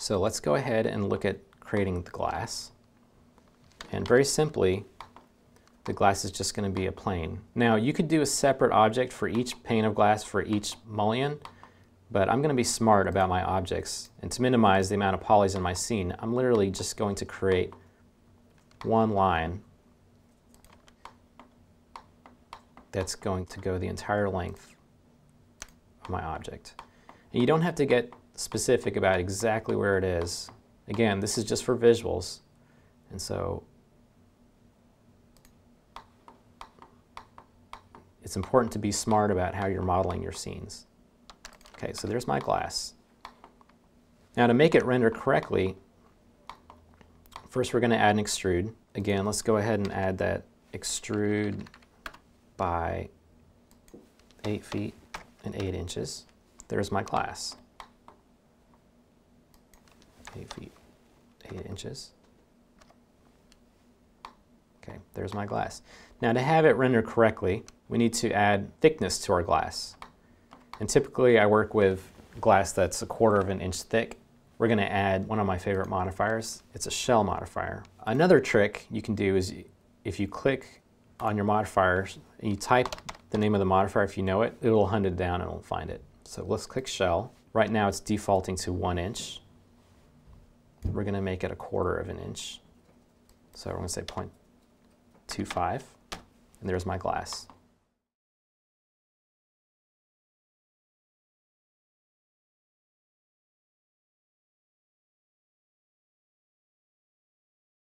So let's go ahead and look at creating the glass. And very simply, the glass is just going to be a plane. Now you could do a separate object for each pane of glass for each mullion, but I'm going to be smart about my objects. And to minimize the amount of polys in my scene, I'm literally just going to create one line that's going to go the entire length of my object. And you don't have to get specific about exactly where it is. Again, this is just for visuals. And so it's important to be smart about how you're modeling your scenes. Okay, so there's my glass. Now to make it render correctly, first we're going to add an extrude. Again, let's go ahead and add that extrude by 8 feet and 8 inches. There's my glass. 8 feet, 8 inches. Okay, there's my glass. Now to have it render correctly, we need to add thickness to our glass. And typically I work with glass that's a quarter of an inch thick. We're going to add one of my favorite modifiers. It's a shell modifier. Another trick you can do is if you click on your modifiers and you type the name of the modifier if you know it, it'll hunt it down and it'll find it. So let's click shell. Right now it's defaulting to one inch. We're going to make it a quarter of an inch. So we're going to say 0.25, and there's my glass.